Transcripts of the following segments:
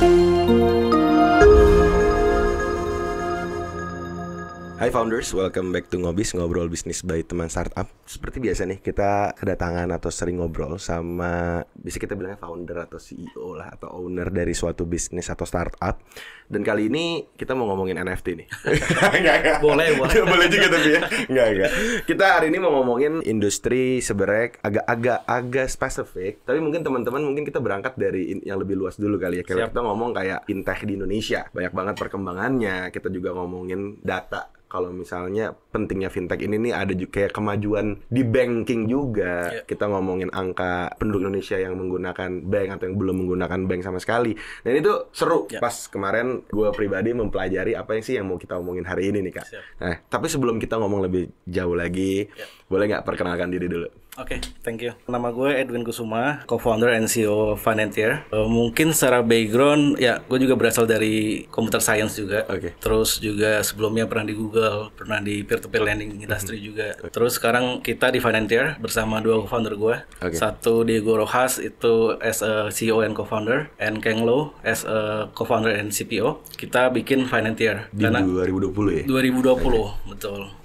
thank you Hai founders, welcome back to Ngobis, ngobrol bisnis by teman startup. Seperti biasa nih, kita kedatangan atau sering ngobrol sama bisa kita bilangnya founder atau CEO lah atau owner dari suatu bisnis atau startup. Dan kali ini kita mau ngomongin NFT nih. Enggak, enggak. Boleh, boleh. boleh juga tapi ya. Enggak, enggak. Kita hari ini mau ngomongin industri sebenarnya agak-agak agak spesifik, tapi mungkin teman-teman mungkin kita berangkat dari yang lebih luas dulu kali ya. Kayak Siap. kita ngomong kayak fintech di Indonesia. Banyak banget perkembangannya. Kita juga ngomongin data kalau misalnya pentingnya fintech ini nih ada juga kayak kemajuan di banking juga. Iya. Kita ngomongin angka penduduk Indonesia yang menggunakan bank atau yang belum menggunakan bank sama sekali. Dan itu seru. Iya. Pas kemarin gue pribadi mempelajari apa yang sih yang mau kita omongin hari ini nih kak. Siap. Nah, tapi sebelum kita ngomong lebih jauh lagi, Iya. boleh nggak perkenalkan diri dulu? Oke, thank you. Nama gue Edwin Kusuma, co-founder and CEO Finantier. Eh, mungkin secara background, ya gue juga berasal dari computer science juga. Oke. Terus juga sebelumnya pernah di Google, pernah di peer-to-peer lending industry juga. Terus sekarang kita di Finantier bersama dua co-founder gue. Oke. Satu Diego Rojas itu as a CEO and co-founder, and Keng Lo as a co-founder and CPO. Kita bikin Finantier. Di 2020 ya? 2020 betul.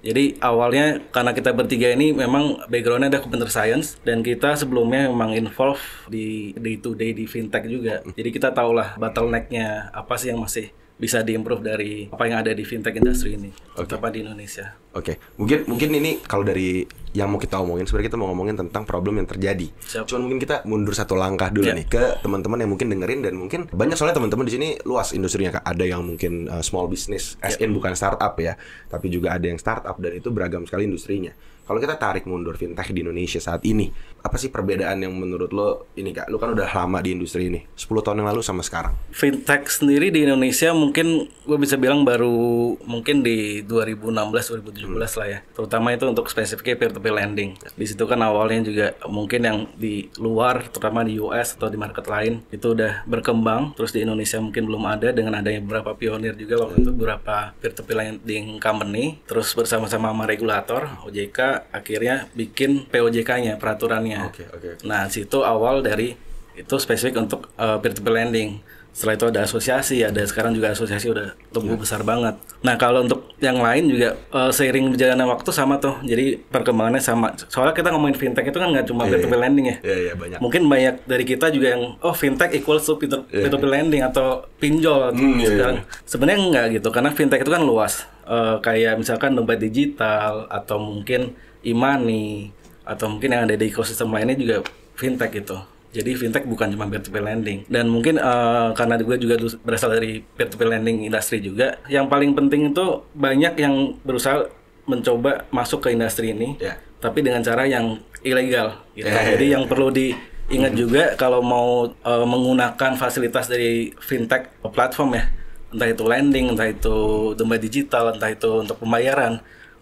Jadi awalnya karena kita bertiga ini memang backgroundnya ada computer science dan kita sebelumnya memang involve di day to day di fintech juga. Jadi kita tahu lah bottlenecknya apa sih yang masih bisa diimprove dari apa yang ada di fintech industry ini, Oke. terutama di Indonesia. Oke, mungkin mungkin ini kalau dari yang mau kita omongin sebenarnya kita mau ngomongin tentang problem yang terjadi. Siap. Cuman mungkin kita mundur satu langkah dulu Ya. nih ke teman-teman yang mungkin dengerin dan mungkin banyak soalnya teman-teman di sini luas industrinya kak. Ada yang mungkin uh, small business, as in bukan startup ya, tapi juga ada yang startup dan itu beragam sekali industrinya. Kalau kita tarik mundur fintech di Indonesia saat ini, apa sih perbedaan yang menurut lo ini kak? Lo kan udah lama di industri ini, 10 tahun yang lalu sama sekarang. Fintech sendiri di Indonesia mungkin gue bisa bilang baru mungkin di 2016 2017 lah ya. Terutama itu untuk spesifiknya peer to peer lending. Di situ kan awalnya juga mungkin yang di luar terutama di US atau di market lain itu udah berkembang. Terus di Indonesia mungkin belum ada dengan adanya beberapa pionir juga waktu itu beberapa peer to peer lending company. Terus bersama-sama sama regulator OJK akhirnya bikin POJK-nya peraturannya. Oke, oke. Nah, situ awal dari itu spesifik untuk peer to peer lending. Setelah itu ada asosiasi, ada sekarang juga asosiasi udah tumbuh besar banget. Nah, kalau untuk yang lain juga eh, seiring berjalannya waktu sama tuh. Jadi perkembangannya sama. Soalnya kita ngomongin fintech itu kan nggak cuma peer to peer lending ya. Iya iya banyak. Mungkin banyak dari kita juga yang oh fintech equals to peer to peer lending atau pinjol atau Hmm, iya, sekarang. Sebenarnya enggak gitu karena fintech itu kan luas. Eh, kayak misalkan dompet digital atau mungkin e-money atau mungkin yang ada di ekosistem lainnya juga fintech itu. Jadi fintech bukan cuma peer to peer lending dan mungkin eh, karena gue juga berasal dari peer to peer lending industri juga. Yang paling penting itu banyak yang berusaha mencoba masuk ke industri ini Ya. tapi dengan cara yang ilegal gitu. Ya, ya, Jadi ya. yang perlu diingat juga kalau mau eh, menggunakan fasilitas dari fintech platform ya, entah itu lending, entah itu dompet digital, entah itu untuk pembayaran,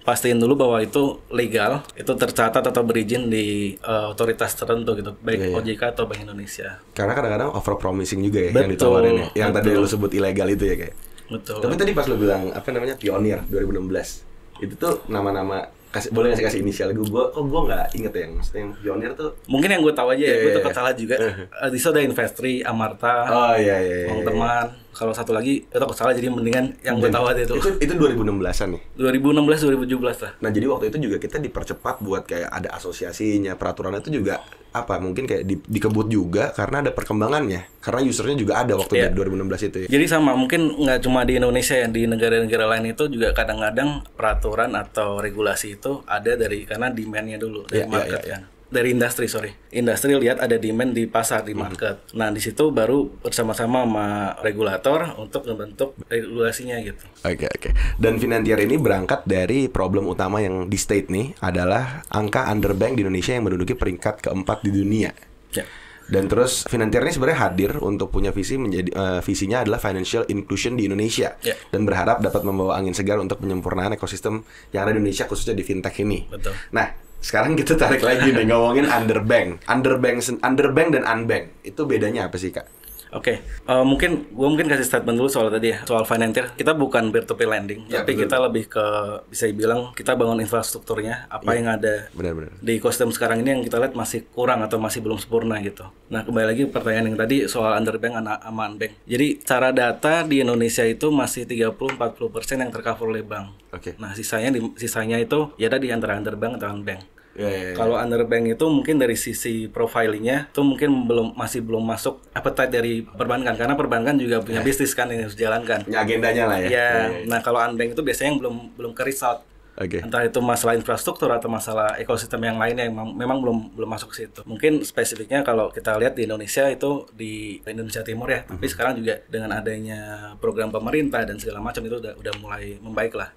pastiin dulu bahwa itu legal, itu tercatat atau berizin di eh, otoritas tertentu gitu, baik Iya, iya. OJK atau Bank Indonesia. Karena kadang-kadang over promising juga ya yang Betul, ditawarin ya. Yang tadi betul. lo sebut ilegal itu ya kayak. Betul. Tapi tadi pas lo bilang apa namanya pionir 2016 itu tuh nama-nama kasih boleh ngasih kasih inisial gue gue kok gue nggak inget ya yang maksudnya yang pionir tuh Mungkin yang gue tahu aja ya, Iya, gue iya, takut iya. salah juga. Eh, Di ada Investri, Amarta, oh iya iya, Bang iya. Teman. Kalau satu lagi, itu takut salah jadi mendingan yang gue tahu aja itu. itu itu 2016an nih 2016 2017 lah. nah jadi waktu itu juga kita dipercepat buat kayak ada asosiasinya peraturan itu juga apa mungkin kayak di, dikebut juga karena ada perkembangannya karena usernya juga ada waktu Iya. di 2016 itu ya Jadi sama mungkin nggak cuma di Indonesia ya di negara-negara lain itu juga kadang-kadang peraturan atau regulasi itu ada dari karena demandnya dulu Iya, dari iya, market iya. kan. Dari industri sorry, industri lihat ada demand di pasar di market. Nah di situ baru bersama-sama sama regulator untuk membentuk regulasinya gitu. Oke oke. Dan Finantier ini berangkat dari problem utama yang di state nih adalah angka underbank di Indonesia yang menduduki peringkat keempat di dunia. Ya. Dan terus Finantier ini sebenarnya hadir untuk punya visi menjadi eh, visinya adalah financial inclusion di Indonesia Ya. dan berharap dapat membawa angin segar untuk penyempurnaan ekosistem yang ada di Indonesia khususnya di fintech ini. Betul. Nah, sekarang kita tarik lagi nih ngomongin underbank. Underbank underbank dan unbank itu bedanya apa sih, Kak? Oke, eh, mungkin gue mungkin kasih statement dulu soal tadi ya, soal financier. Kita bukan peer to peer lending, Ya, tapi betul. kita lebih ke bisa dibilang kita bangun infrastrukturnya, apa yang ada Benar-benar. di ekosistem sekarang ini yang kita lihat masih kurang atau masih belum sempurna gitu. Nah kembali lagi pertanyaan yang tadi soal underbank sama unbank. Jadi cara data di Indonesia itu masih 30-40% yang tercover oleh bank. Oke. Nah sisanya di, sisanya itu ya ada di antara underbank atau unbank. Ya, ya, ya. Kalau underbank itu mungkin dari sisi profilingnya itu mungkin belum masih belum masuk appetite dari perbankan karena perbankan juga punya bisnis kan yang harus dijalankan. Punya agendanya lah ya. Ya, nah kalau unbank itu biasanya yang belum belum ke result Oke. entah itu masalah infrastruktur atau masalah ekosistem yang lainnya yang memang, belum belum masuk ke situ. Mungkin spesifiknya kalau kita lihat di Indonesia itu di Indonesia Timur ya, tapi sekarang juga dengan adanya program pemerintah dan segala macam itu udah udah mulai membaik lah.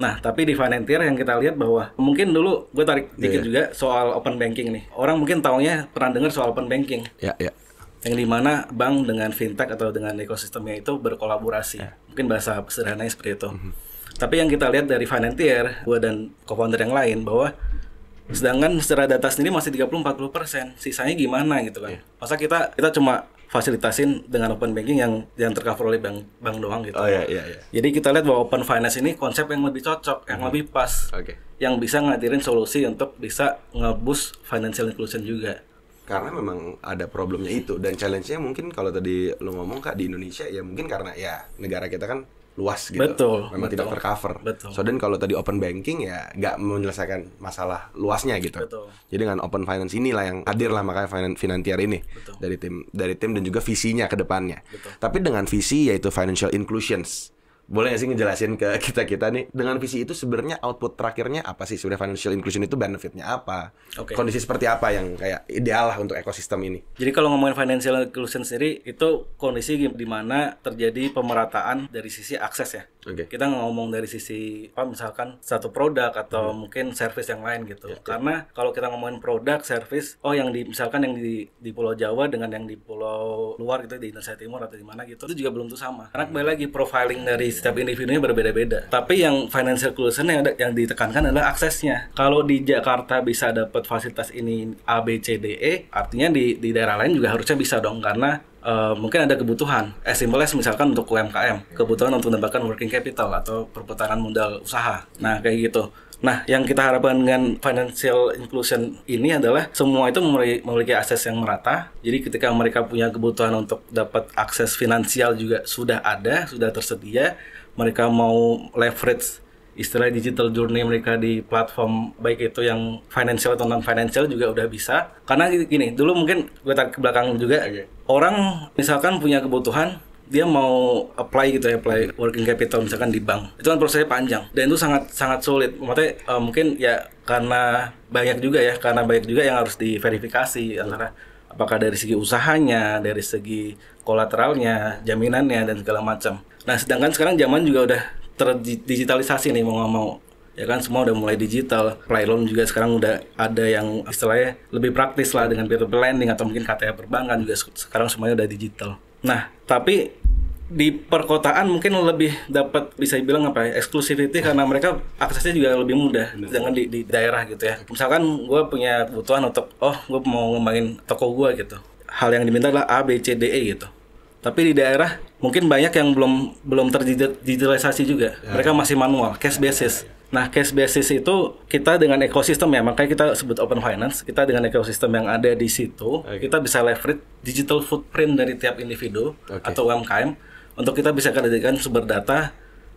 Nah, tapi di Financier yang kita lihat bahwa mungkin dulu gue tarik dikit juga soal open banking nih. Orang mungkin taunya pernah dengar soal open banking Ya, ya. yang di mana bank dengan fintech atau dengan ekosistemnya itu berkolaborasi. Mungkin bahasa sederhananya seperti itu. Tapi yang kita lihat dari Financier, gue dan co-founder yang lain bahwa sedangkan secara data sendiri masih 30-40 persen, sisanya gimana gitu kan? Masa kita kita cuma fasilitasin dengan open banking yang yang tercover oleh bank bank doang gitu. Oh ya, ya, ya. Jadi kita lihat bahwa open finance ini konsep yang lebih cocok, yang lebih pas, Oke. yang bisa ngadirin solusi untuk bisa nge-boost financial inclusion juga. Karena memang ada problemnya itu dan challenge-nya mungkin kalau tadi lo ngomong kak di Indonesia ya mungkin karena ya negara kita kan luas gitu. Betul, Memang betul. tidak tercover. Betul. So dan kalau tadi open banking ya nggak menyelesaikan masalah luasnya gitu. Betul. Jadi dengan open finance inilah yang hadir lah makanya finan Finantier ini Betul. dari tim dari tim dan juga visinya ke depannya. Betul. Tapi dengan visi yaitu financial inclusions. Boleh nggak sih ngejelasin ke kita kita nih dengan visi itu sebenarnya output terakhirnya apa sih sebenarnya financial inclusion itu benefitnya apa? Oke. Kondisi seperti apa yang kayak ideal lah untuk ekosistem ini? Jadi kalau ngomongin financial inclusion sendiri itu kondisi di mana terjadi pemerataan dari sisi akses ya. Oke. Kita ngomong dari sisi apa misalkan satu produk atau Hmm. mungkin service yang lain gitu. Ya, Karena kalau kita ngomongin produk, service, oh yang di misalkan yang di di Pulau Jawa dengan yang di pulau luar gitu di Indonesia Timur atau di mana gitu itu juga belum tentu sama. Karena kembali lagi profiling dari setiap individunya berbeda-beda. Tapi yang financial inclusion yang ada yang ditekankan adalah aksesnya. Kalau di Jakarta bisa dapat fasilitas ini A B C D E, artinya di di daerah lain juga harusnya bisa dong karena eh, mungkin ada kebutuhan. As simple as misalkan untuk UMKM, kebutuhan untuk mendapatkan working capital atau perputaran modal usaha. Nah, kayak gitu. Nah, yang kita harapkan dengan financial inclusion ini adalah semua itu memiliki akses yang merata. Jadi ketika mereka punya kebutuhan untuk dapat akses finansial juga sudah ada, sudah tersedia. Mereka mau leverage istilah digital journey mereka di platform baik itu yang financial atau non financial juga udah bisa. Karena gini dulu mungkin gue tarik ke belakang juga orang misalkan punya kebutuhan dia mau apply gitu ya apply working capital misalkan di bank. Itu kan prosesnya panjang. Dan itu sangat sangat sulit. Maksudnya eh, mungkin ya karena banyak juga ya karena banyak juga yang harus diverifikasi antara apakah dari segi usahanya dari segi kolateralnya jaminannya dan segala macam. Nah sedangkan sekarang zaman juga udah terdigitalisasi nih mau nggak mau. Ya kan semua udah mulai digital. Loan juga sekarang udah ada yang istilahnya lebih praktis lah dengan peer lending atau mungkin KTA perbankan juga se- sekarang semuanya udah digital. Nah tapi di perkotaan mungkin lebih dapat bisa dibilang apa ya exclusivity karena mereka aksesnya juga lebih mudah. Jangan di, di daerah gitu ya. Misalkan gue punya kebutuhan untuk oh gue mau ngembangin toko gue gitu. Hal yang diminta adalah A B C D E gitu tapi di daerah mungkin banyak yang belum belum terdigitalisasi juga. Mereka masih manual, cash basis. Nah, cash basis itu kita dengan ekosistem ya, makanya kita sebut open finance. Kita dengan ekosistem yang ada di situ, kita bisa leverage digital footprint dari tiap individu Oke. atau UMKM untuk kita bisa kendalikan sumber data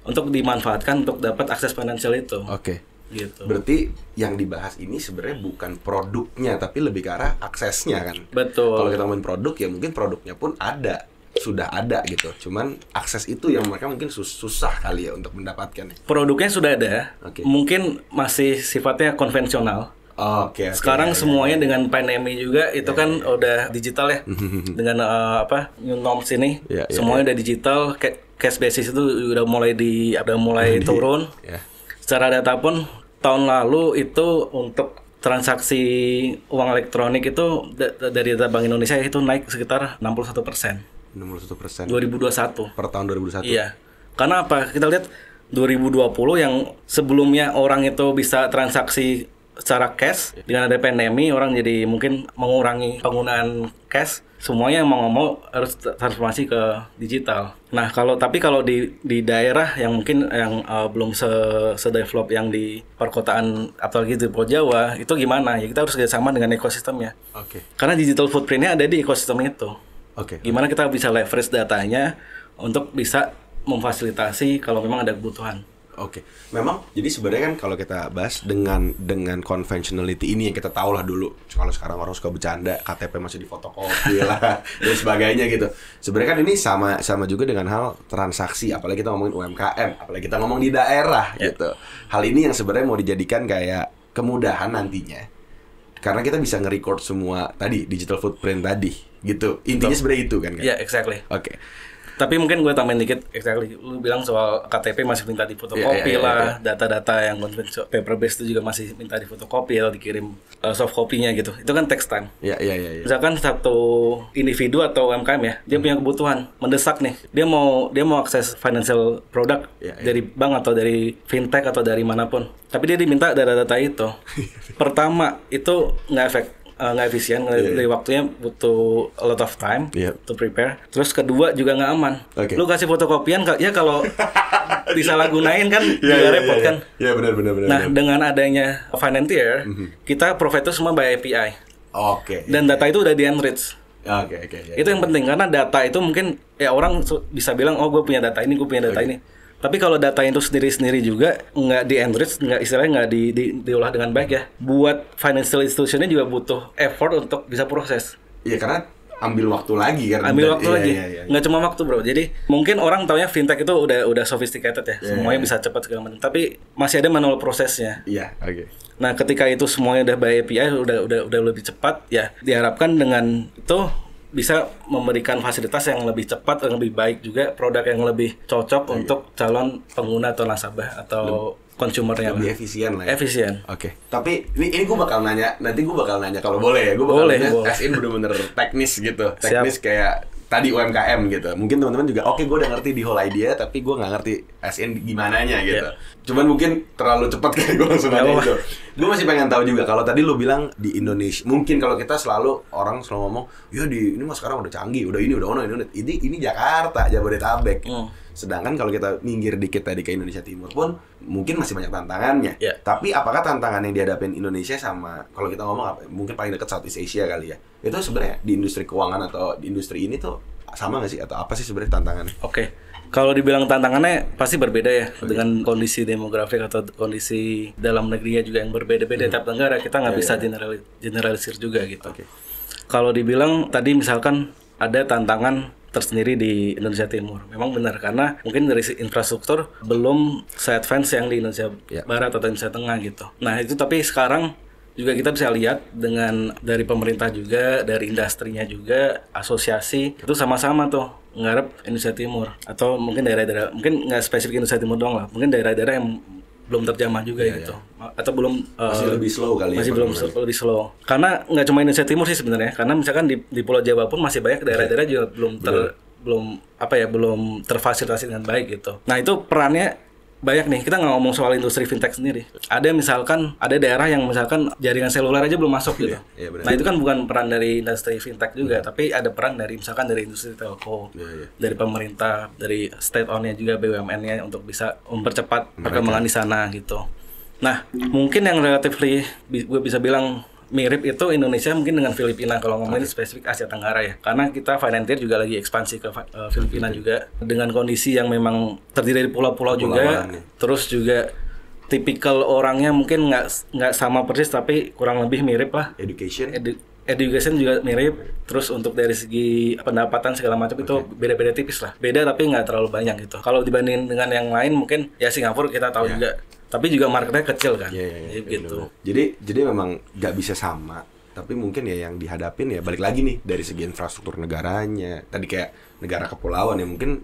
untuk dimanfaatkan untuk dapat akses finansial itu. Oke. Gitu. Berarti yang dibahas ini sebenarnya bukan produknya tapi lebih ke arah aksesnya kan. Betul. Kalau kita ngomongin produk ya mungkin produknya pun ada, sudah ada gitu. Cuman akses itu yang mereka mungkin sus- susah kali ya untuk mendapatkan. Produknya sudah ada, Oke. mungkin masih sifatnya konvensional. Oke. oke. Sekarang semuanya dengan pandemi juga itu Iya, kan udah digital ya. dengan eh, apa new norms ini Iya, iya, semuanya udah digital. Ca- Cash basis itu udah mulai di udah mulai turun. Ya. Secara data pun tahun lalu itu untuk transaksi uang elektronik itu da- da- dari data Bank Indonesia itu naik sekitar 61 persen 61 persen 2021. per tahun 2001. Iya. Karena apa? Kita lihat 2020 yang sebelumnya orang itu bisa transaksi secara cash dengan ada pandemi orang jadi mungkin mengurangi penggunaan cash semuanya mau ngomong harus transformasi ke digital. Nah kalau tapi kalau di di daerah yang mungkin yang uh, belum se sedevelop yang di perkotaan apalagi di Pulau Jawa itu gimana ya kita harus kerjasama dengan ekosistemnya. Oke. Karena digital footprintnya ada di ekosistem itu. Oke. Gimana kita bisa leverage datanya untuk bisa memfasilitasi kalau memang ada kebutuhan. Oke, memang jadi sebenarnya kan kalau kita bahas dengan dengan conventionality ini yang kita tahu lah dulu. Kalau sekarang orang suka bercanda, KTP masih difotokopi lah dan sebagainya gitu. Sebenarnya kan ini sama sama juga dengan hal transaksi, apalagi kita ngomongin UMKM, apalagi kita ngomong di daerah Ya. gitu. Hal ini yang sebenarnya mau dijadikan kayak kemudahan nantinya. Karena kita bisa nge-record semua tadi digital footprint tadi gitu. Intinya sebenarnya itu kan kan. Ya, exactly. Oke. Tapi mungkin gue tambahin dikit, exactly. Lu bilang soal KTP masih minta difotokopi Iya, iya, iya, lah, data-data yang paper based itu juga masih minta difotokopi atau dikirim uh, soft copy-nya gitu. Itu kan text time. Iya iya iya. iya. Misalkan satu individu atau UMKM ya, dia punya kebutuhan mendesak nih. Dia mau dia mau akses financial product Iya, iya. dari bank atau dari fintech atau dari mana pun. Tapi dia diminta data-data itu. Pertama itu nggak efek eh, nggak efisien, nggak- Iya, iya. dari waktunya butuh a lot of time Iya. to prepare. Terus kedua juga nggak aman. Oke. Lu kasih fotokopian ya kalau disalahgunain kan Iya, juga iya, repot iya, kan. Iya benar benar benar. Nah, benar. dengan adanya Financier, Mhm. kita provide itu semua by API. Oke. Dan data itu udah di-enrich. Oke oke. iya, itu yang penting karena data itu mungkin ya orang bisa bilang oh gue punya data ini gue punya data Oke. ini tapi kalau data itu sendiri sendiri juga nggak di enrich nggak istilahnya nggak di, di- diolah dengan baik ya. Buat financial institutionnya juga butuh effort untuk bisa proses. Iya karena ambil waktu lagi kan. ambil Dan- waktu iya, lagi. Iya, iya, nggak cuma waktu bro. Jadi mungkin orang taunya fintech itu udah udah sophisticated ya. Iya, semuanya iya. bisa cepat segala macam. Tapi masih ada manual prosesnya Iya, oke. Nah, ketika itu semuanya udah by API udah udah udah lebih cepat, ya diharapkan dengan itu bisa memberikan fasilitas yang lebih cepat dan lebih baik juga produk yang lebih cocok untuk calon pengguna atau nasabah atau consumernya Lebih lah. efisien lah ya. Efisien. Oke. Tapi ini ini gue bakal nanya, nanti gue bakal nanya kalau boleh ya, gue bakal Boleh, nanya boleh. as in bener-bener teknis gitu, teknis kayak tadi UMKM gitu. Mungkin teman-teman juga, oke gue udah ngerti di whole idea, tapi gue nggak ngerti as in gimana gitu. Iya. Cuman mungkin terlalu cepat kali gue langsung nanya itu. Gue masih pengen tahu juga kalau tadi lu bilang di Indonesia, mungkin kalau kita selalu orang selalu ngomong, ya di ini mah sekarang udah canggih, udah ini udah ono ini udah ini ini Jakarta, Jabodetabek. Hmm. Sedangkan kalau kita minggir dikit tadi ke Indonesia Timur pun mungkin masih banyak tantangannya. Iya. Tapi apakah tantangan yang dihadapin Indonesia sama kalau kita ngomong apa? Mungkin paling dekat Southeast Asia kali ya. Itu sebenarnya di industri keuangan atau di industri ini tuh sama nggak sih atau apa sih sebenarnya tantangannya? Oke. Kalau dibilang tantangannya pasti berbeda ya dengan kondisi demografik atau kondisi dalam negerinya juga yang berbeda-beda tiap negara kita nggak Iya, bisa iya. general- generalisir juga gitu. Oke. Kalau dibilang tadi misalkan ada tantangan tersendiri di Indonesia Timur. Memang benar karena mungkin dari infrastruktur belum se-advance yang di Indonesia Ya. Barat atau Indonesia Tengah gitu. Nah, itu tapi sekarang juga kita bisa lihat dengan dari pemerintah juga, dari industrinya juga, asosiasi itu sama-sama tuh ngarep Indonesia Timur. Atau mungkin daerah-daerah mungkin nggak spesifik Indonesia Timur doang lah, mungkin daerah-daerah yang belum terjamah juga gitu. Atau belum Iya, Masih eh, lebih slow kali ya. masih belum perkembangannya. lebih slow. Karena nggak cuma Indonesia Timur sih sebenarnya. Karena misalkan di, di Pulau Jawa pun masih banyak daerah-daerah juga belum ter belum apa ya belum terfasilitasi dengan baik gitu. Nah itu perannya banyak nih kita nggak ngomong soal industri fintech sendiri ada misalkan ada daerah yang misalkan jaringan seluler aja belum masuk gitu iya benar. nah itu kan bukan peran dari industri fintech juga tapi ada peran dari misalkan dari industri telco Iya, iya. dari pemerintah dari state on-nya juga BUMN-nya untuk bisa mempercepat perkembangan di sana gitu. Nah, mungkin yang relatively gue bisa bilang mirip itu Indonesia mungkin dengan Filipina kalau ngomongin spesifik Asia Tenggara ya. Karena kita Financier juga lagi ekspansi ke eh, Filipina juga. Dengan kondisi yang memang terdiri dari pulau-pulau juga. Ya. Terus juga tipikal orangnya mungkin nggak nggak sama persis tapi kurang lebih mirip lah. Education. edu- education juga mirip. Terus untuk dari segi pendapatan segala macam itu beda-beda tipis lah. Beda tapi nggak terlalu banyak gitu. Kalau dibanding dengan yang lain mungkin ya Singapura kita tahu juga tapi juga marketnya kecil kan Iya, iya, iya, Jadi gitu. Jadi jadi memang nggak bisa sama. Tapi mungkin ya yang dihadapin ya balik lagi nih dari segi infrastruktur negaranya. Tadi kayak negara kepulauan ya mungkin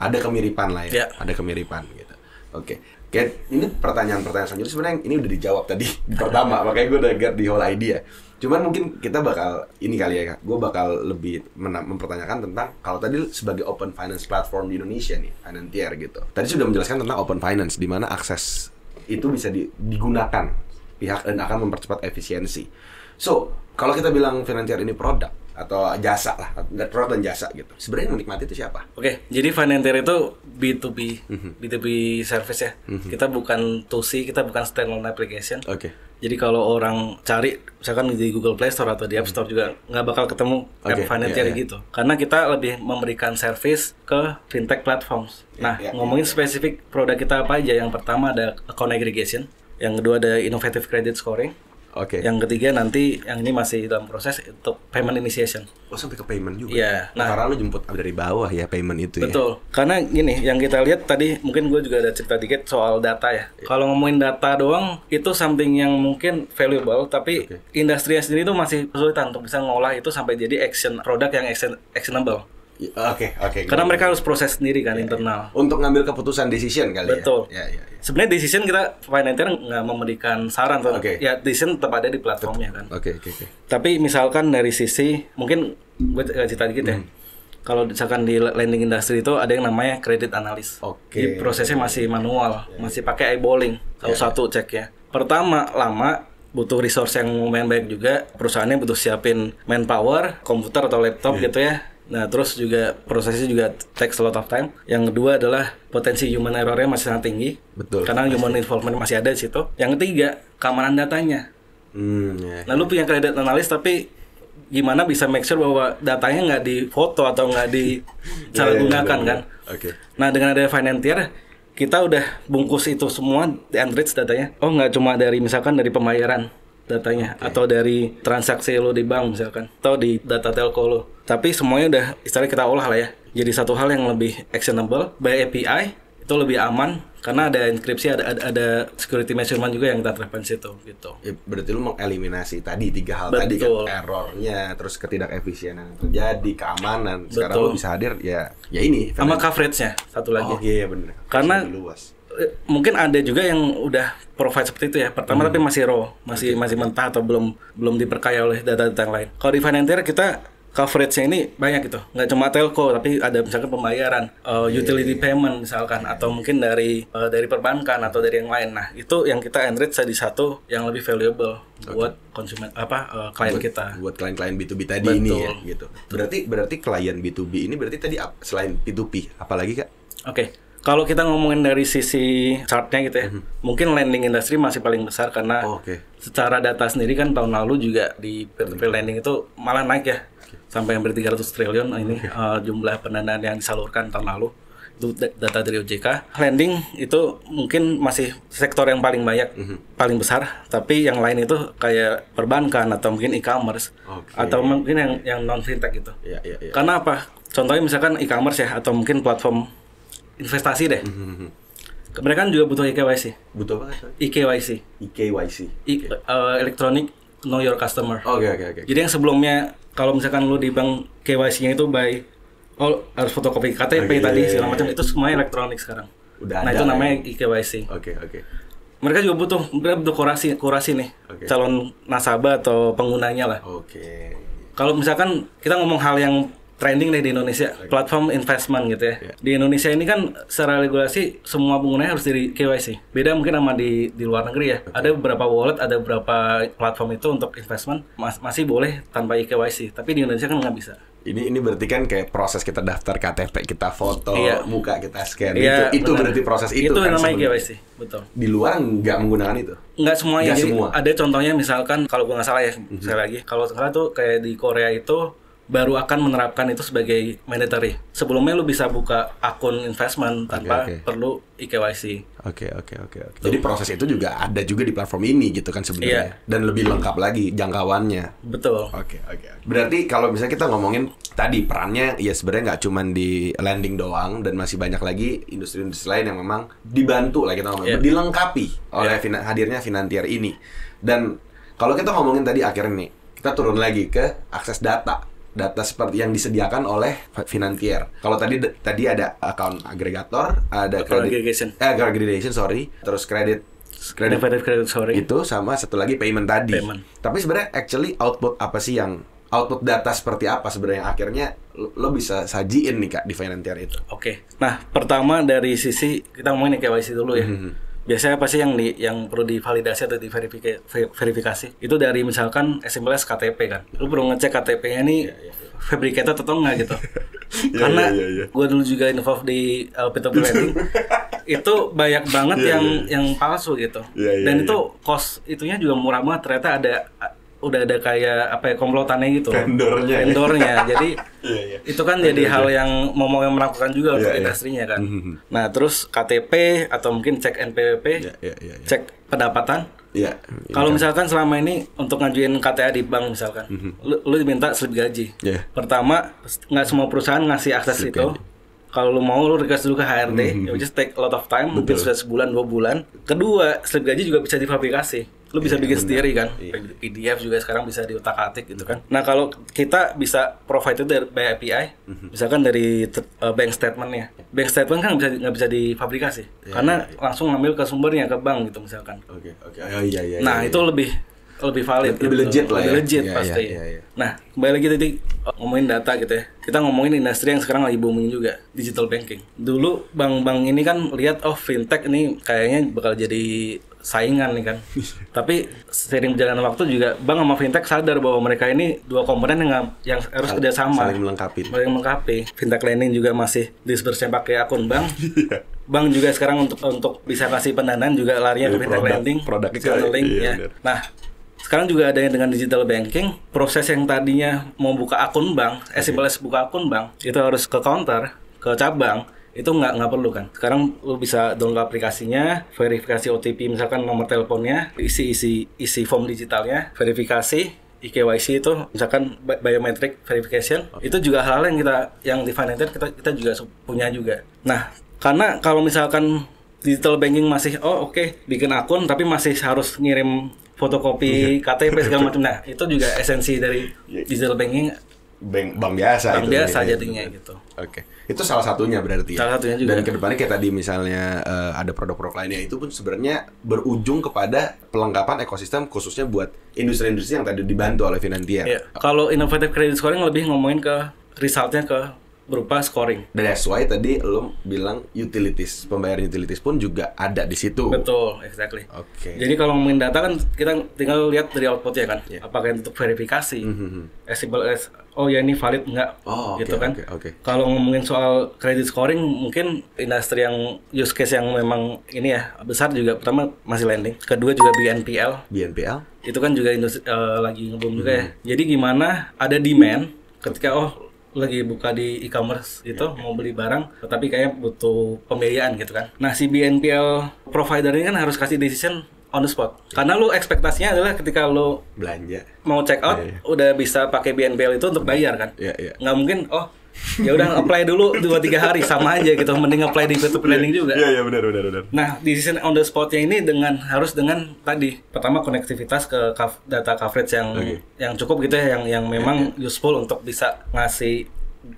ada kemiripan lah ya. Ya. Ada kemiripan gitu. Oke. Kayak ini pertanyaan-pertanyaan selanjutnya sebenarnya ini udah dijawab tadi di pertama makanya gue udah get the whole idea. Cuman mungkin kita bakal ini kali ya, gue bakal lebih mempertanyakan tentang kalau tadi sebagai open finance platform di Indonesia nih, Financier gitu. Tadi sudah menjelaskan tentang open finance di mana akses itu bisa di- digunakan pihak dan akan mempercepat efisiensi. So, kalau kita bilang Finantier ini produk atau jasa lah, produk dan jasa gitu. Sebenarnya yang menikmati itu siapa? Oke, jadi Finantier itu B2B, Mhm. B2B service ya. Kita bukan 2C, kita bukan standalone application. Oke. Jadi kalau orang cari, misalkan di Google Play Store atau di App Store juga nggak bakal ketemu app Oke, Financial iya, iya. gitu. Karena kita lebih memberikan service ke fintech platforms. Nah, iya, ngomongin spesifik produk kita apa aja? Yang pertama ada account aggregation, yang kedua ada innovative credit scoring, Oke. yang ketiga nanti yang ini masih dalam proses untuk payment initiation. Oh sampai ke payment juga. Iya, Nah, nah- karena lu jemput dari bawah ya payment itu ya. Betul. Karena gini, yang kita lihat tadi mungkin gue juga ada cerita dikit soal data ya. Iya. Kalau ngomongin data doang itu something yang mungkin valuable, tapi Oke. industrinya sendiri itu masih kesulitan untuk bisa ngolah itu sampai jadi action produk yang action, actionable. Ya, Oke, oke. Karena mereka harus proses sendiri Iya, kan internal. untuk ngambil keputusan decision kali Betul. ya. Ya, ya, ya. Sebenarnya decision kita financier nggak memberikan saran tuh. Oke. Ya decision tetap ada di platformnya kan. Oke, oke, oke. Tapi misalkan dari sisi mungkin gue cerita dikit ya. Hmm. Kalau misalkan di lending industry itu ada yang namanya credit analyst. Oke. Jadi prosesnya masih manual, masih pakai eyeballing satu-satu cek ya. Pertama lama butuh resource yang lumayan baik juga. Perusahaannya butuh siapin manpower, komputer atau laptop Ya. gitu ya. Nah terus juga prosesnya juga takes a lot of time. Yang kedua adalah potensi human errornya masih sangat tinggi. Betul. Karena human involvement masih ada di situ. Yang ketiga keamanan datanya. Hmm, ya. Nah lu punya kredit analis tapi gimana bisa make sure bahwa datanya nggak difoto atau nggak disalahgunakan Ya, ya, kan? benar. Oke. Nah dengan ada Financier kita udah bungkus itu semua di enrich datanya. Oh nggak cuma dari misalkan dari pembayaran datanya atau dari transaksi lo di bank misalkan atau di data telco lo. Tapi semuanya udah istilahnya kita olah lah ya. Jadi satu hal yang lebih actionable by API itu lebih aman karena ada enkripsi ada, ada ada security measurement juga yang kita terapkan situ gitu. Ya, berarti lu mengeliminasi tadi tiga hal tadi kan Betul. errornya, terus ketidakefisienan yang terjadi, keamanan. Sekarang Betul. lu bisa hadir ya ya ini. Sama coverage-nya satu lagi. Oh iya benar. Karena- luas. Mungkin ada juga yang udah provide seperti itu ya. Pertama tapi masih raw, masih masih mentah atau belum belum diperkaya oleh data-data yang lain. Kalau di Financier kita coverage-nya ini banyak gitu. Nggak cuma telco tapi ada misalkan pembayaran, eh, utility payment misalkan atau mungkin dari eh, dari perbankan atau dari yang lain. Nah, itu yang kita enrich jadi satu yang lebih valuable buat konsumen apa eh, klien kita. buat klien-klien B2B tadi Betul. ini ya gitu. Berarti berarti klien B2B ini berarti tadi selain P2P apalagi Kak? Oke, kalau kita ngomongin dari sisi chartnya gitu ya, mungkin lending industry masih paling besar karena Oh, oke. secara data sendiri kan tahun lalu juga di peer-to-peer lending itu malah naik ya, sampai hampir 300 triliun ini eh, jumlah pendanaan yang disalurkan tahun lalu. Itu da- data dari OJK. Lending itu mungkin masih sektor yang paling banyak, paling besar, tapi yang lain itu kayak perbankan atau mungkin e-commerce Oke. atau mungkin yang yang non fintech gitu. Iya, iya, iya. Karena apa? Contohnya misalkan e-commerce ya atau mungkin platform investasi deh. Mereka kan juga butuh EKYC. Butuh apa? EKYC, EKYC. I- eh, Electronic Know Your Customer. Oke, oke, oke. Jadi yang sebelumnya kalau misalkan lu di bank KYC-nya itu by oh harus fotokopi KTP Oke, tadi iya, iya, segala macam iya. itu semuanya elektronik sekarang. Udah nah ada itu ya. namanya EKYC. Oke, oke. Mereka juga butuh mereka butuh kurasi kurasi nih Oke. calon nasabah atau penggunanya lah. Oke. Kalau misalkan kita ngomong hal yang trending deh di Indonesia, platform investment gitu ya. Iya. Di Indonesia ini kan secara regulasi semua penggunanya harus di KYC. Beda mungkin sama di di luar negeri ya. Ada beberapa wallet, ada beberapa platform itu untuk investment mas- masih boleh tanpa KYC. Tapi di Indonesia kan nggak bisa. Ini ini berarti kan kayak proses kita daftar KTP, kita foto, Iya. muka kita scan. Iya, itu itu benar. berarti proses itu, Itu kan namanya. KYC, betul. Di luar nggak menggunakan itu. Nggak semuanya. Nggak Jadi semua. Ada contohnya misalkan kalau gue nggak salah ya, sekali lagi. Kalau salah tuh kayak di Korea itu baru akan menerapkan itu sebagai mandatory. Sebelumnya lu bisa buka akun investment tanpa oke. perlu EKYC. Oke oke oke oke. Jadi proses itu juga ada juga di platform ini gitu kan sebenarnya. Iya. Dan lebih lengkap lagi jangkauannya. Betul. Oke oke. oke. Berarti kalau misalnya kita ngomongin tadi perannya ya sebenarnya nggak cuman di landing doang dan masih banyak lagi industri-industri lain yang memang dibantu lah kita ngomong Iya. dilengkapi oleh fina- hadirnya Finantier ini. Dan kalau kita ngomongin tadi akhirnya nih kita turun lagi ke akses data data seperti yang disediakan oleh Finantier. Kalau tadi tadi ada account aggregator, ada Account credit aggregation. eh aggregation sorry, terus kredit kredit Innovative credit scoring. itu sama satu lagi payment tadi. Payment. Tapi sebenarnya actually output apa sih yang output data seperti apa sebenarnya yang akhirnya lo, lo bisa sajiin nih kak di Finantier itu. Oke. Nah, pertama dari sisi kita ngomongin KYC dulu ya. Mhm. Biasanya apa sih yang di yang perlu divalidasi atau diverifikasi verifikasi? Itu dari misalkan SMLS KTP kan. Lu perlu ngecek KTP-nya nih fabricated atau enggak gitu. Iya, karena iya, iya, iya. gue dulu juga involved di LP2 lending itu banyak banget Iya, yang iya. yang palsu gitu. Iya, iya, dan iya. itu cost itunya juga murah banget. Ternyata ada udah ada kayak apa ya komplotannya gitu. Vendornya ya. vendornya jadi Iya, iya. itu kan jadi hal yang mau mau yang melakukan juga untuk Iya, iya. industrinya kan Mhm. nah terus KTP atau mungkin cek NPWP Iya, iya, iya. iya. cek pendapatan Iya. kalau misalkan selama ini untuk ngajuin KTA di bank misalkan, lu, lu diminta slip gaji. Iya. Pertama, nggak semua perusahaan ngasih akses Slip itu. gaji. Kalau lu mau lu request dulu ke HRD, ya just take a lot of time, mungkin. Betul. sudah sebulan dua bulan. Kedua, slip gaji juga bisa difabrikasi. Lu bisa Iya, bikin benar. sendiri kan. Iya. PDF juga sekarang bisa diutak-atik gitu kan. Nah, kalau kita bisa provide itu dari by API, Mhm. misalkan dari uh, bank statementnya. Bank statement kan nggak bisa nggak bisa difabrikasi. Iya, Karena iya, langsung ngambil ke sumbernya ke bank gitu misalkan. Oke, oke. Oh iya iya. Nah, iya, itu iya. lebih lebih valid, Lebih legit lah lebih ya. legit Iya, pasti. Nah, kembali lagi tadi oh, ngomongin data gitu ya. Kita ngomongin industri yang sekarang lagi booming juga, digital banking. Dulu bank-bank ini kan lihat oh fintech ini kayaknya bakal jadi saingan nih kan. Tapi sering berjalan waktu juga bank sama fintech sadar bahwa mereka ini dua komponen yang yang harus Sal- kerjasama. saling melengkapi. Saling melengkapi. Fintech lending juga masih disbursenya pakai akun bank. Iya. Bank juga sekarang untuk untuk bisa kasih pendanaan juga larinya ke fintech produk- lending, produk link Iya, ya. Nah, sekarang juga ada yang dengan digital banking, proses yang tadinya mau buka akun bank, as simple as buka akun bank, itu harus ke counter, ke cabang, itu nggak nggak perlu kan. Sekarang lu bisa download aplikasinya, verifikasi OTP misalkan nomor teleponnya, isi isi isi form digitalnya, verifikasi, IKYC itu misalkan bi- biometric verification itu juga hal-hal yang kita yang di Financial kita kita juga punya juga. Nah, karena kalau misalkan digital banking masih oh oke bikin akun tapi masih harus ngirim fotokopi KTP segala macam. Nah, itu juga esensi dari digital banking bank bank biasa bank itu biasa ya. jadinya gitu. Oke, itu salah satunya berarti. ya? Salah satunya juga. Dan ke depannya kayak tadi misalnya eh, ada produk-produk lainnya itu pun sebenarnya berujung kepada pelengkapan ekosistem khususnya buat industri-industri yang tadi dibantu oleh Finantia. Iya. Kalau innovative credit scoring lebih ngomongin ke resultnya ke berupa scoring. Dan that's why tadi lo bilang utilities, pembayaran utilities pun juga ada di situ. Betul, exactly. Oke. Jadi kalau ngomongin data kan kita tinggal lihat dari outputnya kan, Iya. apakah untuk verifikasi, Mhm. as simple as oh ya ini valid nggak, Oh, oke, gitu kan. oke, oke. Kalau ngomongin soal credit scoring, mungkin industri yang use case yang memang ini ya besar juga pertama masih lending, kedua juga BNPL, BNPL? itu kan juga industri eh, lagi ngebum juga ya. Hmm. Jadi gimana ada demand ketika oh lagi buka di e-commerce gitu mau beli barang tetapi kayak butuh pembiayaan gitu kan. Nah, si BNPL provider ini kan harus kasih decision on the spot. Karena lu ekspektasinya adalah ketika lu Belanja. mau check out Iya, iya. udah bisa pakai BNPL itu untuk bayar kan. Iya, iya. Nggak mungkin oh ya udah apply dulu 2 3 hari sama aja gitu mending apply di peer lending juga. Iya, iya benar benar benar. Nah, decision on the spotnya ini dengan harus dengan tadi pertama konektivitas ke data coverage yang Oke. yang cukup gitu ya, yang yang memang useful untuk bisa ngasih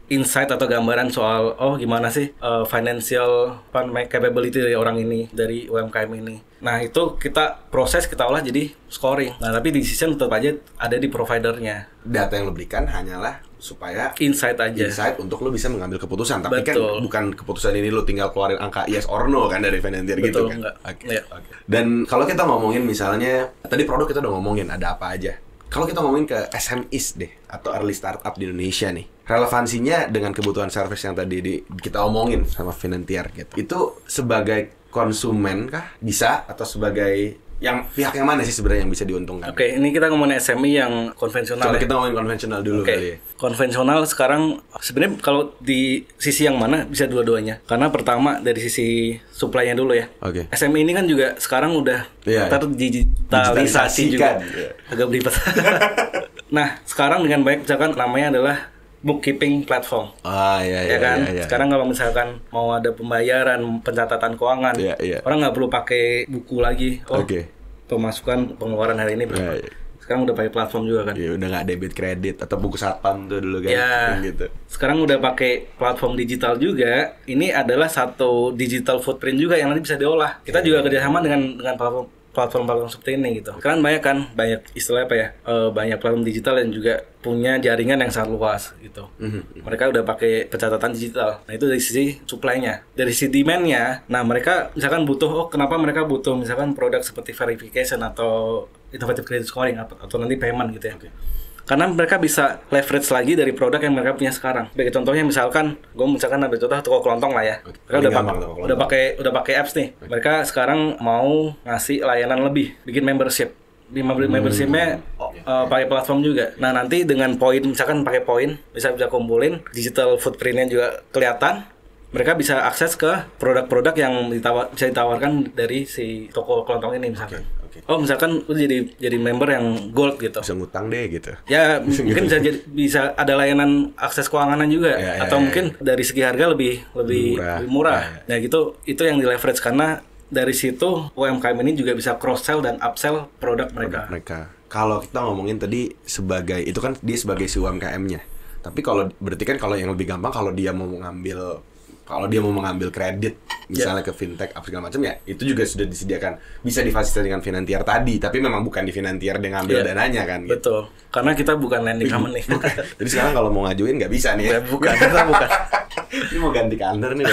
insight atau gambaran soal oh gimana sih uh, financial capability dari orang ini dari UMKM ini. Nah itu kita proses kita olah jadi scoring. Nah tapi decision tetap aja ada di providernya. Data yang lo berikan hanyalah supaya Insight aja. insight untuk lo bisa mengambil keputusan. Tapi kan Betul. bukan keputusan ini lo tinggal keluarin angka yes or no kan dari Financier gitu kan. enggak. Oke, Iya. oke. Dan kalau kita ngomongin misalnya tadi produk kita udah ngomongin ada apa aja. Kalau kita ngomongin ke SMEs deh atau early startup di Indonesia nih, relevansinya dengan kebutuhan service yang tadi di, kita omongin sama Financier gitu. Itu sebagai konsumen kah bisa atau sebagai yang pihak yang mana sih sebenarnya yang bisa diuntungkan? Oke, ini kita ngomongin SME yang konvensional Coba ya. kita ngomongin konvensional dulu Oke, kali ya. konvensional sekarang sebenarnya kalau di sisi yang mana bisa dua-duanya. Karena pertama dari sisi supply-nya dulu ya. Oke. SME ini kan juga sekarang udah iya. terdigitalisasi juga. Iya. Agak belibet. nah, sekarang dengan baik misalkan namanya adalah bookkeeping platform. Ah iya iya ya kan? iya, iya. Sekarang kalau misalkan mau ada pembayaran, pencatatan keuangan, Iya, iya. orang nggak perlu pakai buku lagi. Oh, Oke. Pemasukan pengeluaran hari ini berapa? Iya, iya. Sekarang udah pakai platform juga kan? Ya udah nggak debit kredit atau buku satpam tuh dulu kan Ya, Yang gitu. sekarang udah pakai platform digital juga. Ini adalah satu digital footprint juga yang nanti bisa diolah. Kita juga kerjasama dengan dengan platform platform-platform seperti ini gitu. Kan banyak kan, banyak istilah apa ya, eh, banyak platform digital yang juga punya jaringan yang sangat luas gitu. Mereka udah pakai pencatatan digital. Nah itu dari sisi supply-nya. Dari sisi demand-nya, nah mereka misalkan butuh, oh kenapa mereka butuh misalkan produk seperti verification atau innovative credit scoring atau, atau nanti payment gitu ya. Karena mereka bisa leverage lagi dari produk yang mereka punya sekarang. Sebagai contohnya misalkan, gue misalkan ambil contoh toko kelontong lah ya. Mereka udah, gampang pak- tuh, kelontong. udah pakai udah pakai apps nih. Mereka sekarang mau ngasih layanan lebih, bikin membership. Di member- membershipnya oh, eh, pakai platform juga. Nah nanti dengan poin, misalkan pakai poin, bisa bisa kumpulin digital footprintnya juga kelihatan. Mereka bisa akses ke produk-produk yang ditawar, bisa ditawarkan dari si toko kelontong ini misalkan. Oke. Oh misalkan lu jadi jadi member yang gold gitu. Bisa ngutang deh gitu. Ya mungkin bisa jadi, bisa ada layanan akses keuanganan juga Ya, ya, atau ya, mungkin dari segi harga lebih lebih Murah. lebih murah. Ya, Nah gitu itu yang di leverage karena dari situ UMKM ini juga bisa cross sell dan upsell produk mereka. mereka. Kalau kita ngomongin tadi sebagai itu kan dia sebagai si UMKM-nya. Tapi kalau berarti kan kalau yang lebih gampang kalau dia mau mengambil kalau dia mau mengambil kredit misalnya ke fintech apa segala macam ya itu juga sudah disediakan bisa difasilitasi dengan Finantiar tadi tapi memang bukan di Finantiar dia ngambil Iya. dananya kan gitu. Betul. Karena kita bukan lending company. Jadi sekarang kalau mau ngajuin nggak bisa nih ya. Ya, bukan, kita bukan. Ini mau ganti kantor nih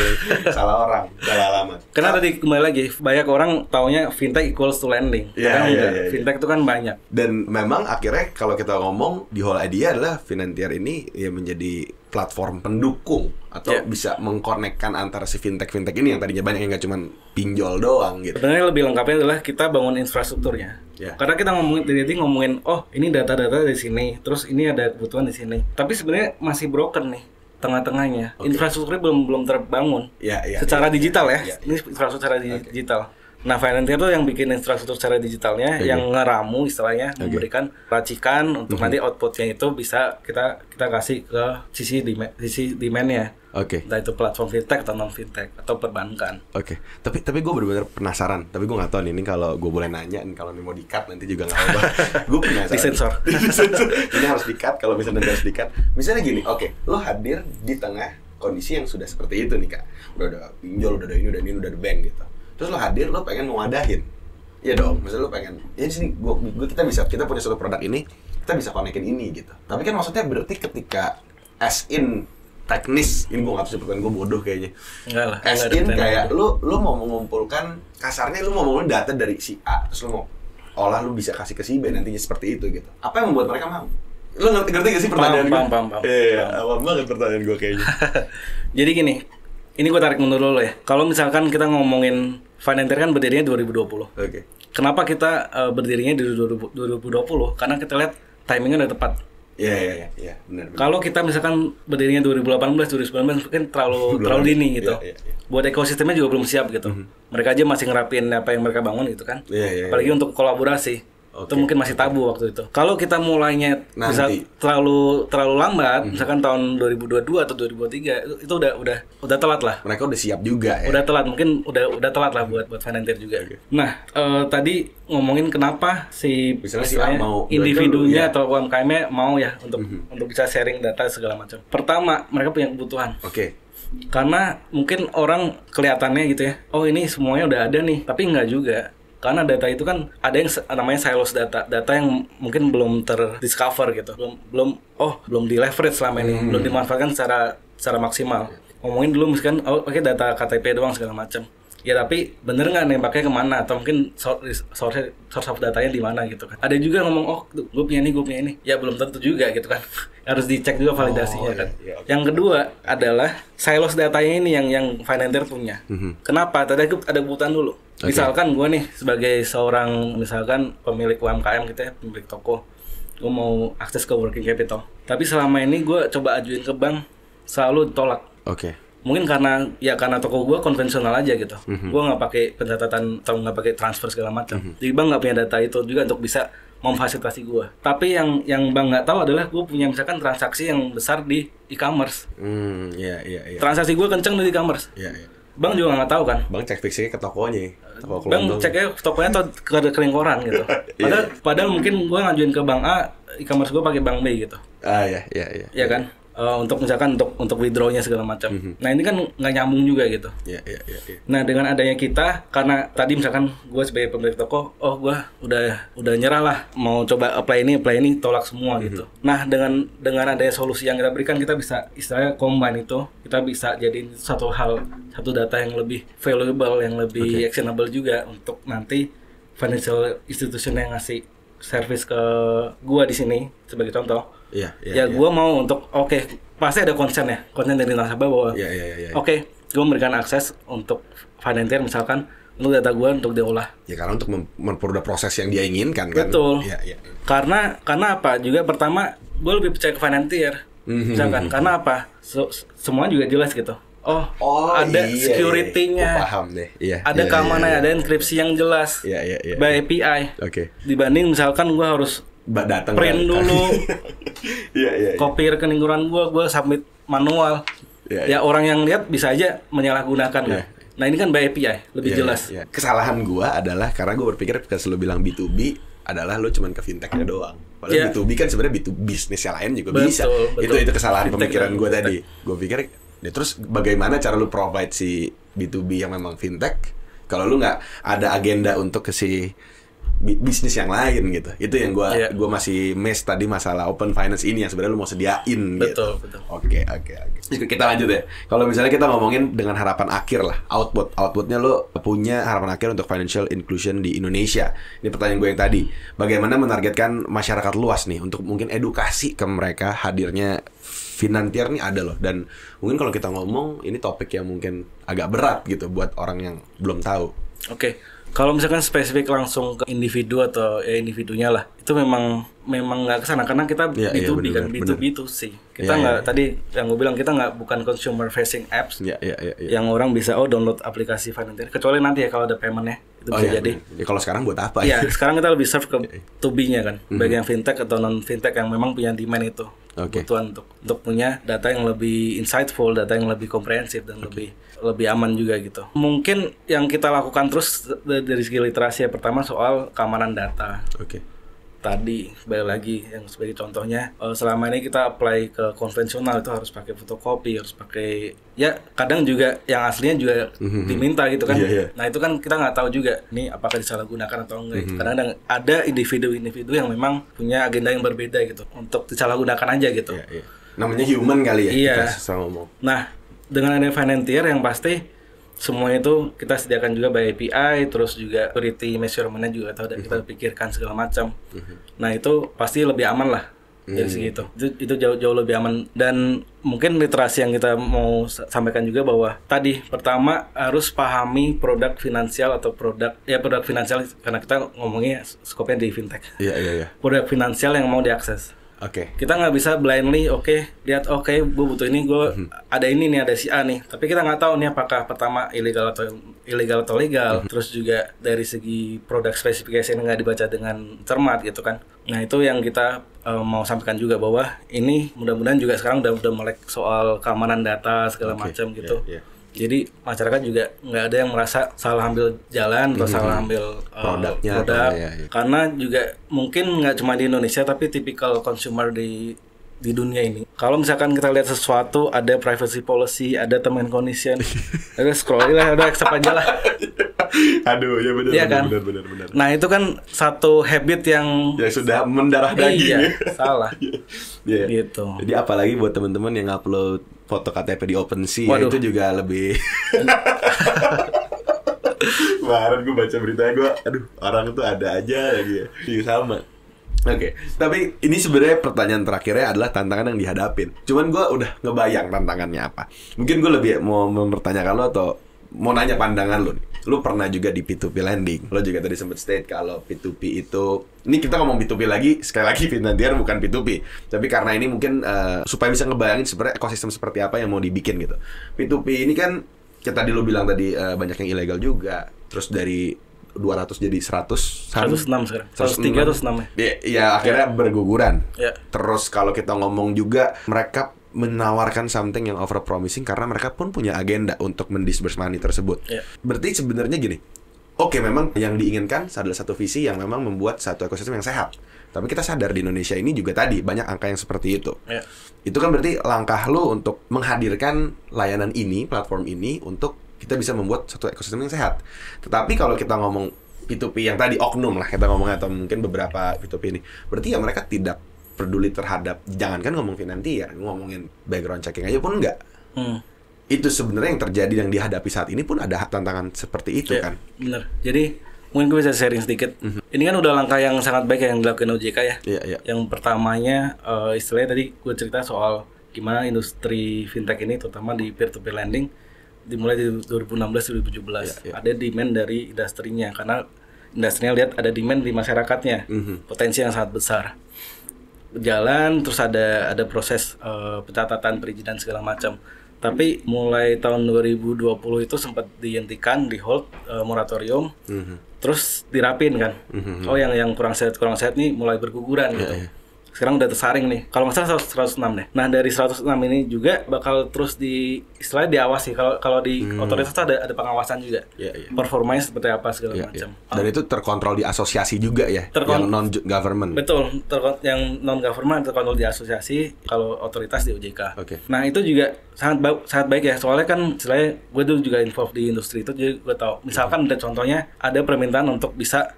salah orang, salah alamat. Karena tadi kembali lagi banyak orang taunya fintech equals to lending. Iya, Padahal iya, enggak. iya, iya. Fintech itu kan banyak. Dan memang akhirnya kalau kita ngomong di whole idea adalah Finantiar ini ya menjadi platform pendukung atau Ya. bisa mengkonekkan antara si fintech fintech ini yang tadinya banyak yang nggak cuma pinjol doang gitu. Sebenarnya lebih lengkapnya adalah kita bangun infrastrukturnya. Ya. Karena kita ngomongin dari tadi ngomongin, oh ini data-data dari sini, terus ini ada kebutuhan di sini. Tapi sebenarnya masih broken nih tengah-tengahnya. Oke. Infrastrukturnya belum belum terbangun. Ya, ya, secara ya, digital ya. ya. Ini infrastruktur secara di- digital. Nah, Finantier tuh yang bikin infrastruktur secara digitalnya, Oke. yang ngeramu istilahnya, memberikan racikan untuk Mhm. nanti outputnya itu bisa kita kita kasih ke sisi demand, sisi demandnya. Oke. Entah itu platform fintech atau non fintech atau perbankan. Oke, tapi tapi gue benar-benar penasaran. Tapi gue nggak tahu nih, ini kalau gue boleh nanya, nih, kalau ini mau di-cut nanti juga nggak apa. gue penasaran. Disensor. Disensor. ini harus di-cut. Kalau misalnya nanti harus di-cut. Misalnya gini, oke, lo hadir di tengah kondisi yang sudah seperti itu nih kak. Udah ada pinjol, udah ada ini, udah ini, udah ada bank gitu. Terus lo hadir, lo pengen mewadahin. Iya dong, misalnya lo pengen, ya sini gua, gua- kita bisa, kita punya suatu produk ini, kita bisa konekin ini gitu. Tapi kan maksudnya berarti ketika as in teknis, ini gue nggak tahu gue bodoh kayaknya Enggak lah. as in kayak lu lu mau mengumpulkan kasarnya lu mau mengumpulkan data dari si A terus lu mau olah lu bisa kasih ke si B nantinya seperti itu gitu apa yang membuat mereka mau lu ngerti ngerti gak sih pertanyaan Paham, gue paham, paham, iya awam banget pertanyaan gue kayaknya Jadi gini, ini gue tarik mundur dulu ya. Kalau misalkan kita ngomongin Finantier kan berdirinya 2020. oke Kenapa kita eh, berdirinya di 2020? Karena kita lihat timingnya udah tepat. Iya iya iya iya benar Kalau kita misalkan berdirinya 2018, 2019 mungkin terlalu Belum terlalu dini gitu. Iya, iya, iya. Buat ekosistemnya juga belum siap gitu. Mereka aja masih ngerapin apa yang mereka bangun gitu kan. Iya, iya, Apalagi untuk kolaborasi. Oke. Itu mungkin masih tabu waktu itu. Kalau kita mulainya bisa terlalu terlalu lambat, misalkan tahun 2022 atau 2023 itu, itu udah udah udah telat lah. mereka udah siap juga ya Udah telat, mungkin udah udah telat lah buat buat Finantier juga. Nah, eh, tadi ngomongin kenapa si Misalnya si A mau individunya dulu, ya. atau UMKM-nya mau ya untuk untuk bisa sharing data segala macam. Pertama, mereka punya kebutuhan. oke Karena mungkin orang kelihatannya gitu ya, oh ini semuanya udah ada nih, tapi nggak juga. Karena data itu kan ada yang namanya silos data, data yang mungkin belum terdiscover gitu, belum belum oh belum di leverage selama ini, belum dimanfaatkan secara secara maksimal. Ngomongin dulu misalkan oh oke data KTP doang segala macam. Ya tapi bener nggak nembaknya ke mana atau mungkin source source source of datanya di mana gitu kan? Ada juga ngomong oh gue punya ini gue punya ini, ya belum tentu juga gitu kan. Harus dicek juga validasinya Oh, kan. iya, iya. Yang kedua adalah silos datanya ini yang yang Finantier punya. Kenapa? Tadi aku ada kebutuhan dulu. Oke. Misalkan gue nih sebagai seorang misalkan pemilik UMKM gitu ya, pemilik toko, gue mau akses ke working capital. Tapi selama ini gue coba ajuin ke bank selalu ditolak. oke Mungkin karena ya karena toko gue konvensional aja gitu. Gue nggak pakai pencatatan atau nggak pakai transfer segala macam. Jadi bank nggak punya data itu juga untuk bisa memfasilitasi gue. Tapi yang yang bank nggak tahu adalah gue punya misalkan transaksi yang besar di e-commerce. hmm iya iya iya Transaksi gue kenceng di e-commerce. iya iya Bank juga nggak tahu kan. bang cek fixnya ke tokonya toko Bang ceknya tokonya atau ke rekening koran gitu. Iya. Padahal, padahal mungkin gue ngajuin ke bank A, e-commerce gue pakai bank B gitu. ah iya iya iya Ya kan? Eh, untuk misalkan untuk untuk withdrawnya segala macam. Nah ini kan nggak nyambung juga gitu. Iya, iya, iya. iya. Nah dengan adanya kita karena tadi misalkan gue sebagai pemilik toko, oh gue udah udah nyerah lah mau coba apply ini apply ini tolak semua gitu. Nah dengan dengan adanya solusi yang kita berikan kita bisa istilahnya combine itu kita bisa jadiin satu hal satu data yang lebih valuable yang lebih actionable juga untuk nanti financial institution yang ngasih service ke gua di sini sebagai contoh. Iya, iya. ya gua mau untuk oke pasti ada konsen ya konsen dari nasabah bahwa Iya, iya, iya, iya. Oke, gue memberikan akses untuk financier misalkan untuk data gue untuk diolah. Ya karena untuk mem- mempermudah proses yang dia inginkan kan. Betul. Iya, iya. Karena karena apa? Juga pertama gue lebih percaya ke financier. Mhm. Misalkan karena apa? So- semua juga jelas gitu. Oh, ada iya, security-nya. iya. Gua paham deh. Iya. Ada iya, keamanan, iya, ada enkripsi yang jelas. Iya, iya, iya. By API. Oke. Dibanding misalkan gue harus datang print kan? dulu, Iya, iya. iya. copy rekening iuran gue, gue submit manual. Iya, ya orang yang lihat bisa aja menyalahgunakan Iya. kan. Nah ini kan by API, lebih Iya, jelas. iya, iya. Kesalahan gua adalah karena gua berpikir ketika lu bilang B2B adalah lu cuman ke fintechnya doang. Padahal Iya. B2B kan sebenarnya B2 bisnis yang lain juga Betul, bisa. betul. Itu itu kesalahan Fintech pemikiran fintech. tadi. Gua pikir ya terus bagaimana cara lu provide si B2B yang memang fintech kalau lu nggak ada agenda untuk ke si bisnis yang lain gitu. Itu yang gua Iya. gua masih miss tadi masalah open finance ini yang sebenarnya lu mau sediain gitu. Betul, betul. Oke, oke, oke. Kita lanjut ya. Kalau misalnya kita ngomongin dengan harapan akhir lah, output. Outputnya lo punya harapan akhir untuk financial inclusion di Indonesia. Ini pertanyaan gue yang tadi. Bagaimana menargetkan masyarakat luas nih untuk mungkin edukasi ke mereka hadirnya Finantier nih ada loh. Dan mungkin kalau kita ngomong ini topik yang mungkin agak berat gitu buat orang yang belum tahu. Oke, kalau misalkan spesifik langsung ke individu atau ya individunya lah, itu memang memang nggak ke sana karena kita Iya, iya, B2B kan, benar, B2B to C. Kita Iya, nggak iya. tadi yang gue bilang kita nggak bukan consumer facing apps Ya, ya, ya. ya. yang orang bisa oh download aplikasi Financier. Kecuali nanti ya kalau ada paymentnya itu Oh bisa iya. jadi. Ya, kalau sekarang buat apa Iya, sekarang kita lebih serve ke Iya, to B-nya kan, baik yang fintech atau non fintech yang memang punya demand itu. Kebutuhan untuk untuk punya data yang lebih insightful, data yang lebih komprehensif dan lebih lebih aman juga gitu. Mungkin yang kita lakukan terus dari segi literasi ya pertama soal keamanan data. Oke. Tadi balik lagi yang sebagai contohnya eh, selama ini kita apply ke konvensional itu harus pakai fotokopi, harus pakai ya kadang juga yang aslinya juga diminta gitu kan. Iya, iya. Nah itu kan kita nggak tahu juga ini apakah disalahgunakan atau enggak. gitu. Kadang ada individu-individu yang memang punya agenda yang berbeda gitu untuk disalahgunakan aja gitu. Iya, iya. Namanya human kali ya. Iya. Kita susah ngomong. Nah dengan adanya Financier yang pasti semuanya itu kita sediakan juga by API, terus juga security measurementnya juga kita, kita pikirkan segala macam. Nah itu pasti lebih aman lah dari segi itu. Itu, itu jauh jauh lebih aman dan mungkin literasi yang kita mau sa- sampaikan juga bahwa tadi pertama harus pahami produk finansial atau produk ya produk finansial karena kita ngomongnya skopnya di fintech. Iya, iya, iya. Produk finansial yang mau diakses Oke. kita nggak bisa blindly oke lihat oke gue butuh ini gue ada ini nih ada si A nih. Tapi kita nggak tahu nih apakah pertama ilegal atau ilegal atau legal. Terus juga dari segi produk spesifikasi nggak dibaca dengan cermat gitu kan. Nah itu yang kita eh, mau sampaikan juga bahwa ini mudah-mudahan juga sekarang udah udah melek soal keamanan data segala Oke, macam gitu. Iya, iya. Jadi masyarakat juga nggak ada yang merasa salah ambil jalan atau salah ambil eh, Produknya produk iya, iya. karena juga mungkin nggak cuma di Indonesia tapi tipikal consumer di di dunia ini. Kalau misalkan kita lihat sesuatu ada privacy policy, ada term and condition, ada scroll lah, ada accept aja lah. Aduh, ya benar benar, kan? benar benar benar. Nah itu kan satu habit yang Ya sudah mendarah daging iya ya. salah. Iya. Gitu. Jadi apalagi buat teman-teman yang upload foto KTP di OpenSea ya, Waduh. itu juga lebih Kemarin gue baca beritanya gue, aduh orang tuh ada aja lagi ya, Iya, sama. Oke, tapi ini sebenarnya pertanyaan terakhirnya adalah tantangan yang dihadapin. Cuman gue udah ngebayang tantangannya apa. Mungkin gue lebih mau mempertanyakan lo atau mau nanya pandangan lo nih. Lo pernah juga di P2P lending. Lo juga tadi sempat state kalau P2P itu ini kita ngomong P2P lagi sekali lagi Finantier bukan P2P. Tapi karena ini mungkin eh, supaya bisa ngebayangin sebenarnya ekosistem seperti apa yang mau dibikin gitu. P2P ini kan kita tadi lo bilang tadi eh, banyak yang ilegal juga. Terus dari 200 jadi 100 kan? 106 sekarang. 103 terus 6 ya. Ya, ya akhirnya berguguran. Ya. Terus kalau kita ngomong juga mereka menawarkan something yang over promising karena mereka pun punya agenda untuk mendisburse money tersebut. Ya. Berarti sebenarnya gini. oke memang yang diinginkan adalah satu visi yang memang membuat satu ekosistem yang sehat. Tapi kita sadar di Indonesia ini juga tadi banyak angka yang seperti itu. Ya. Itu kan berarti langkah lo untuk menghadirkan layanan ini, platform ini untuk kita bisa membuat satu ekosistem yang sehat. Tetapi kalau kita ngomong P2P yang tadi oknum lah kita ngomongnya atau mungkin beberapa P2P ini, berarti ya mereka tidak peduli terhadap jangankan ngomong finansial, ngomongin background checking aja pun enggak. Hmm. Itu sebenarnya yang terjadi yang dihadapi saat ini pun ada tantangan seperti itu Ya, kan. Bener. Jadi mungkin gue bisa sharing sedikit. Ini kan udah langkah yang sangat baik yang dilakukan OJK ya. Iya, iya. Yang pertamanya eh, istilahnya tadi gue cerita soal gimana industri fintech ini terutama di peer to peer lending dimulai di 2016 2017 Iya, iya. ada demand dari industrinya karena industrinya lihat ada demand di masyarakatnya Mhm. potensi yang sangat besar berjalan terus ada ada proses eh, pencatatan perizinan segala macam tapi mulai tahun 2020 itu sempat dihentikan di hold eh, moratorium Mhm. terus dirapin kan Mhm. oh yang yang kurang sehat kurang sehat nih mulai berguguran gitu iya. Sekarang udah tersaring nih kalau nggak salah 100 106 deh nah dari 106 ini juga bakal terus di istilahnya diawasi kalau kalau di otoritas tuh ada ada pengawasan juga Hmm. Iya, iya. performanya seperti apa segala Iya, macam iya. Dan itu terkontrol di asosiasi juga ya, Terkon- yang non government. Betul, terkon- yang non government terkontrol di asosiasi, kalau otoritas di OJK. Oke. Nah itu juga sangat ba- sangat baik ya, soalnya kan istilahnya gue dulu juga involved di industri itu, jadi gue tahu. Misalkan ada contohnya ada permintaan untuk bisa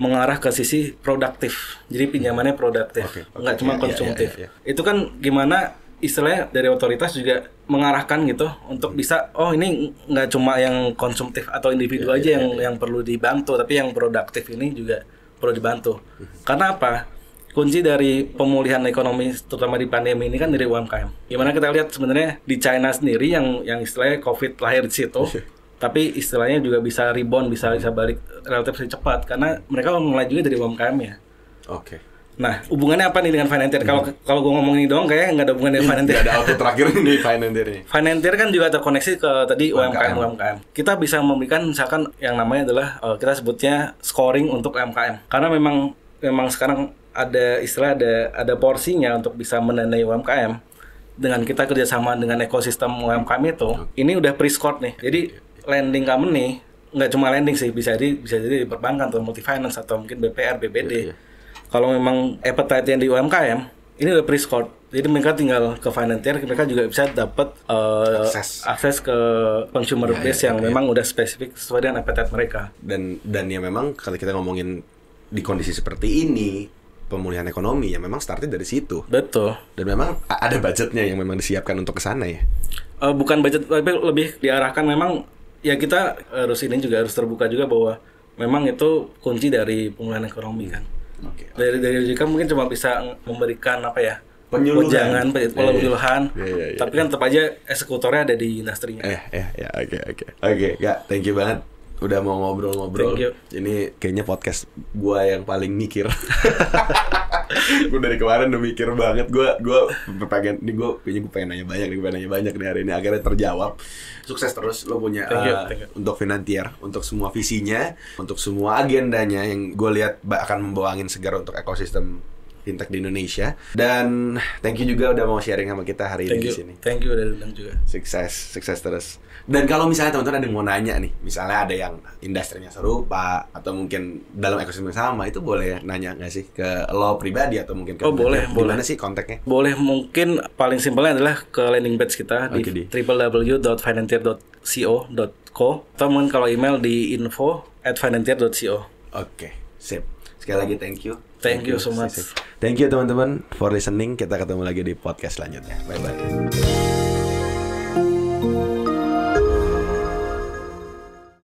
mengarah ke sisi produktif, jadi pinjamannya produktif, Oke, oke, nggak cuma iya, iya, konsumtif. iya, Itu kan gimana istilahnya dari otoritas juga mengarahkan gitu untuk bisa oh ini nggak cuma yang konsumtif atau individu Iya, aja yang yang perlu dibantu tapi yang produktif ini juga perlu dibantu. Karena apa? Kunci dari pemulihan ekonomi terutama di pandemi ini kan dari UMKM gimana kita lihat sebenarnya di China sendiri yang yang istilahnya COVID lahir di situ tapi istilahnya juga bisa rebound bisa bisa balik relatif cepat karena mereka mulai juga dari UMKM ya Oke. Nah, hubungannya apa nih dengan Finantier? Kalau kalau gue ngomong ini doang kayaknya nggak ada hubungan dengan Finantier. Tidak ada output terakhir di Finantier ini. Finantier kan juga terkoneksi ke tadi UMKM. UMKM UMKM. Kita bisa memberikan misalkan yang namanya adalah eh, kita sebutnya scoring untuk UMKM. Karena memang memang sekarang ada istilah ada ada porsinya untuk bisa mendanai UMKM. Dengan kita kerjasama dengan ekosistem UMKM itu, ini udah pre-scored nih. Jadi lending company nggak cuma lending sih, bisa jadi bisa jadi di perbankan atau multifinance atau mungkin BPR, BPD. Iya, iya. Kalau memang appetite yang di UMKM, ini udah pre-scored. Jadi mereka tinggal ke Finantier, mereka juga bisa dapat eh, Akses. akses ke consumer Iya, base iya, yang iya. memang udah spesifik sesuai dengan appetite mereka. Dan dan ya memang kalau kita ngomongin di kondisi seperti ini pemulihan ekonomi ya memang startnya dari situ. Betul. Dan memang ada budgetnya yang memang disiapkan untuk ke sana ya. Eh, bukan budget tapi lebih diarahkan memang ya kita harus ini juga harus terbuka juga bahwa memang itu kunci dari pemulihan ekonomi kan. Oke. Dari dari OJK mungkin cuma bisa memberikan apa ya? Penyuluhan. Penyuluhan. Iya, iya, iya. Tapi kan tetap aja eksekutornya ada di industrinya. Eh, ya, ya, oke, oke. Oke, Kak, thank you banget udah mau ngobrol-ngobrol. Ini kayaknya podcast gua yang paling mikir. gue dari kemarin udah mikir banget. Gua gua pengen nih gua kayaknya gue pengen nanya banyak nih, gue pengen nanya banyak nih hari ini akhirnya terjawab. Sukses terus lo punya Thank you, uh, thank you. untuk Finantier, untuk semua visinya, untuk semua agendanya yang gue lihat akan membawa angin segar untuk ekosistem fintech di Indonesia. Dan thank you juga udah mau sharing sama kita hari Thank ini di sini Thank you udah diundang juga. sukses sukses terus dan kalau misalnya teman-teman ada yang mau nanya nih misalnya ada yang industrinya serupa atau mungkin dalam ekosistem yang sama itu boleh nanya nggak sih ke lo pribadi atau mungkin ke Oh, boleh, Di boleh. mana sih kontaknya Boleh mungkin paling simpelnya adalah ke landing page kita Oke, di- di www.finantier.co.co atau mungkin kalau email di info at finantier.co. oke sip sekali lagi thank you Thank you so much. Thank you teman-teman for listening. Kita ketemu lagi di podcast selanjutnya. Bye bye.